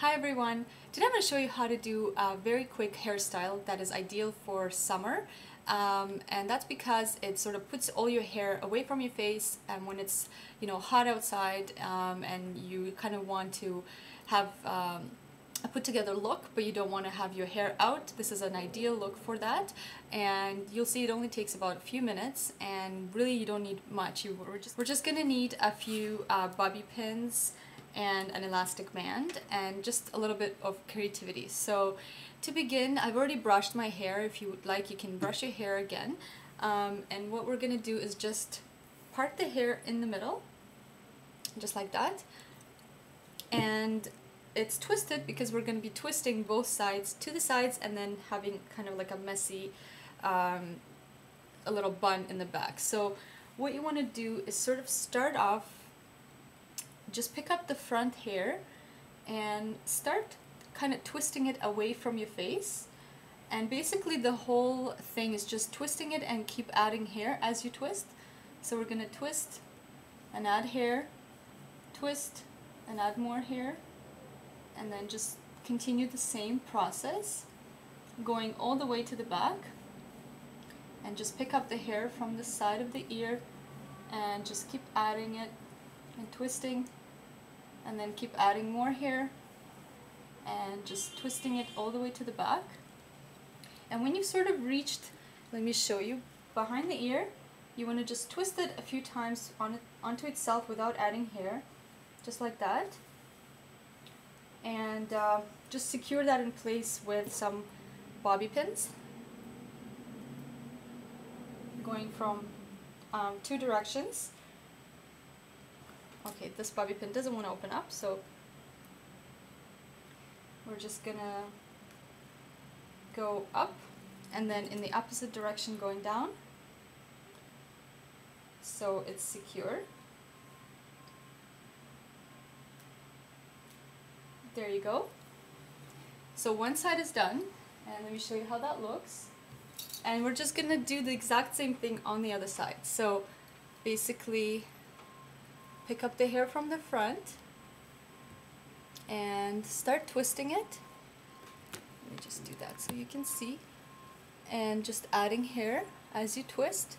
Hi everyone! Today I'm going to show you how to do a very quick hairstyle that is ideal for summer. Um, and that's because it sort of puts all your hair away from your face and when it's you know hot outside um, and you kind of want to have um, a put together look but you don't want to have your hair out this is an ideal look for that. And you'll see it only takes about a few minutes and really you don't need much. You, we're, just, we're just gonna need a few uh, bobby pins and an elastic band and just a little bit of creativity. So to begin, I've already brushed my hair. If you would like, you can brush your hair again. Um, and what we're gonna do is just part the hair in the middle, just like that. And it's twisted because we're to be twisting both sides to the sides and then having kind of like a messy um, a little bun in the back. So what you want to do is sort of start off just pick up the front hair and start kind of twisting it away from your face. And basically the whole thing is just twisting it and keep adding hair as you twist. So we're gonna twist and add hair twist and add more hair and then just continue the same process going all the way to the back and just pick up the hair from the side of the ear and just keep adding it and twisting and then keep adding more hair and just twisting it all the way to the back. And when you sort of reached let me show you behind the ear you want to just twist it a few times on it, onto itself without adding hair just like that. And uh, just secure that in place with some bobby pins. Going from um, two directions Okay, this bobby pin doesn't want to open up, so we're just gonna go up and then in the opposite direction going down so it's secure. There you go. So one side is done and let me show you how that looks. And we're just gonna do the exact same thing on the other side. So basically pick up the hair from the front and start twisting it. Let me just do that so you can see. And just adding hair as you twist.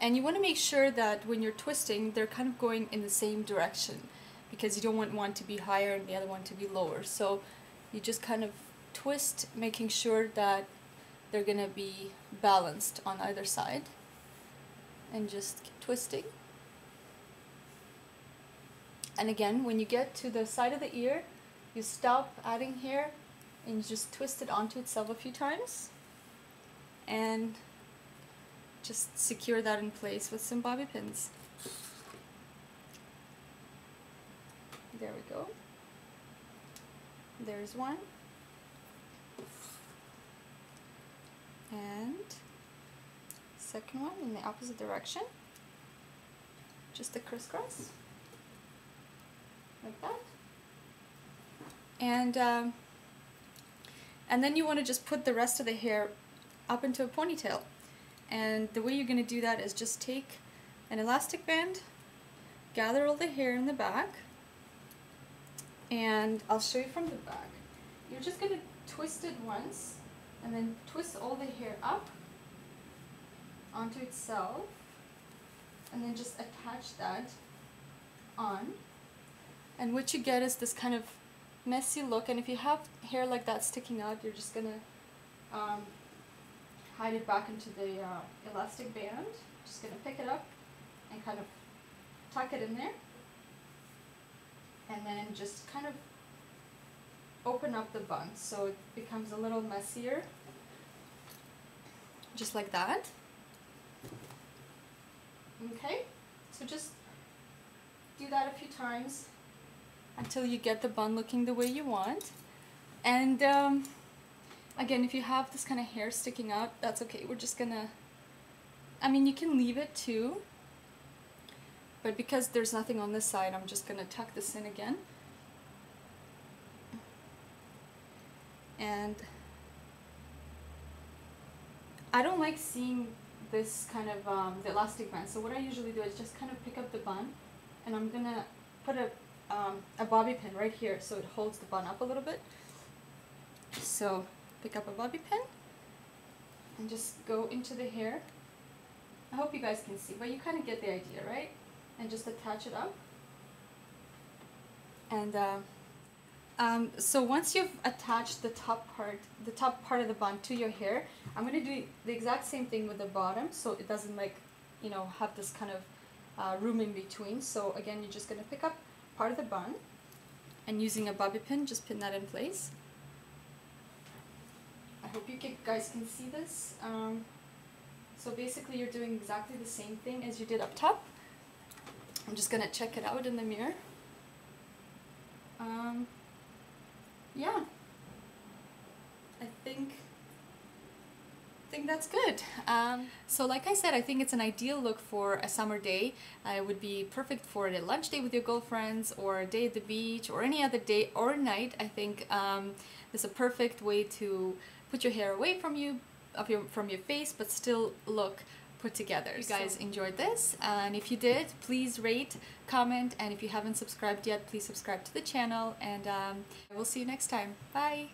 And you want to make sure that when you're twisting, they're kind of going in the same direction because you don't want one to be higher and the other one to be lower. So you just kind of twist, making sure that they're going to be balanced on either side and just keep twisting. And again when you get to the side of the ear you stop adding hair and you just twist it onto itself a few times and just secure that in place with some bobby pins. There we go. There's one and second one in the opposite direction. Just a crisscross. Like that. And um, and then you want to just put the rest of the hair up into a ponytail. And the way you're going to do that is just take an elastic band gather all the hair in the back and I'll show you from the back. You're just going to twist it once and then twist all the hair up onto itself and then just attach that on. And what you get is this kind of messy look and if you have hair like that sticking out you're just gonna um, hide it back into the uh, elastic band. Just gonna pick it up and kind of tuck it in there. And then just kind of open up the bun so it becomes a little messier just like that Okay, so just do that a few times until you get the bun looking the way you want. And um, again, if you have this kind of hair sticking out, that's okay. We're just gonna, I mean, you can leave it too, but because there's nothing on this side, I'm just gonna tuck this in again. And I don't like seeing this kind of um, the elastic band. So what I usually do is just kind of pick up the bun and I'm gonna put a, um, a bobby pin right here so it holds the bun up a little bit. So pick up a bobby pin and just go into the hair. I hope you guys can see, but you kind of get the idea, right? And just attach it up. And uh, um, so once you've attached the top part, the top part of the bun to your hair, I'm gonna do the exact same thing with the bottom, so it doesn't like, you know, have this kind of uh, room in between. So again, you're just gonna pick up part of the bun, and using a bobby pin, just pin that in place. I hope you guys can see this. Um, so basically you're doing exactly the same thing as you did up top. I'm just gonna check it out in the mirror. Um, yeah, I think I think that's good. Um, so like I said, I think it's an ideal look for a summer day. Uh, it would be perfect for a lunch day with your girlfriends or a day at the beach or any other day or night. I think um, it's a perfect way to put your hair away from you, of your, from your face, but still look put together. You guys enjoyed this, and if you did, please rate, comment, and if you haven't subscribed yet, please subscribe to the channel, and um, we'll see you next time. Bye!